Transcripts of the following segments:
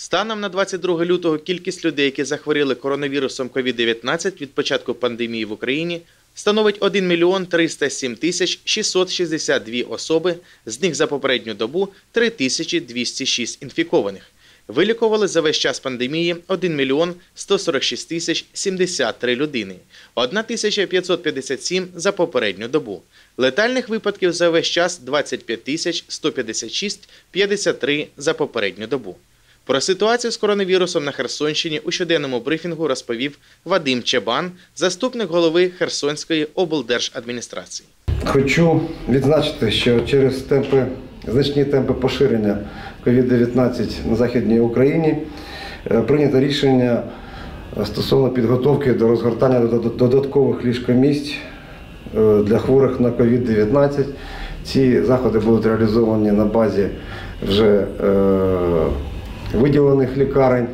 Станом на 22 лютого кількість людей, які захворіли коронавірусом COVID-19 від початку пандемії в Україні, становить 1 мільйон 307 тисяч 662 особи, з них за попередню добу 3206 інфікованих. Вилікували за весь час пандемії 1 мільйон 146 тисяч 73 людини, 1557 за попередню добу. Летальних випадків за весь час 25 тисяч 156 53 за попередню добу. Про ситуацію з коронавірусом на Херсонщині у щоденному брифінгу розповів Вадим Чебан, заступник голови Херсонської облдержадміністрації. Хочу відзначити, що через темпи, значні темпи поширення COVID-19 на Західній Україні е, прийнято рішення е, стосовно підготовки до розгортання додат- додаткових ліжкомісць е, для хворих на COVID-19. Ці заходи будуть реалізовані на базі вже виділених лікарень,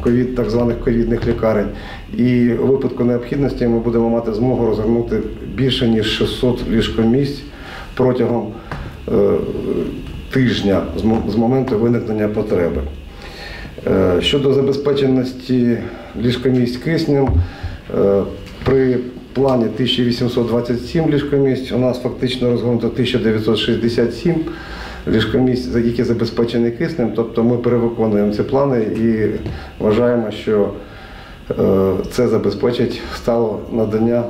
ковід, так званих ковідних лікарень. І у випадку необхідності ми будемо мати змогу розгорнути більше ніж 600 ліжкомісць протягом е, тижня з мо- з моменту виникнення потреби. Е, Щодо забезпеченості ліжкомісць киснем, е, при плані 1827 ліжкомісць у нас фактично розгорнуто 1967 ліжкомісць, які забезпечені киснем. Тобто ми перевиконуємо ці плани і вважаємо, що е, це забезпечить стало надання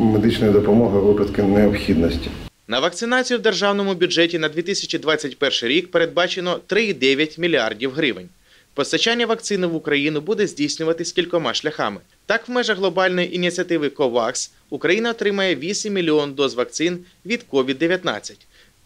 медичної допомоги у випадку необхідності. На вакцинацію в державному бюджеті на 2021 рік передбачено 3,9 мільярдів гривень. Постачання вакцини в Україну буде здійснюватись кількома шляхами. Так, в межах глобальної ініціативи COVAX Україна отримає 8 мільйон доз вакцин від COVID-19.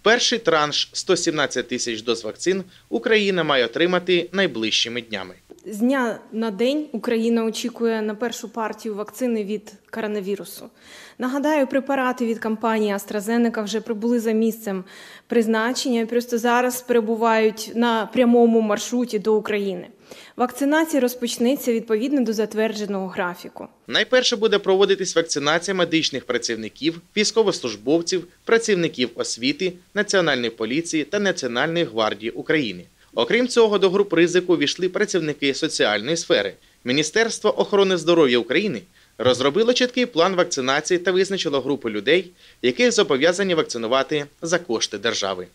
Перший транш 117 тисяч доз вакцин Україна має отримати найближчими днями. З дня на день Україна очікує на першу партію вакцини від коронавірусу. Нагадаю, препарати від компанії AstraZeneca вже прибули за місцем призначення просто зараз перебувають на прямому маршруті до України. Вакцинація розпочнеться відповідно до затвердженого графіку. Найперше буде проводитись вакцинація медичних працівників, військовослужбовців, працівників освіти, Національної поліції та Національної гвардії України. Окрім цього, до груп ризику війшли працівники соціальної сфери. Міністерство охорони здоров'я України розробило чіткий план вакцинації та визначило групи людей, яких зобов'язані вакцинувати за кошти держави.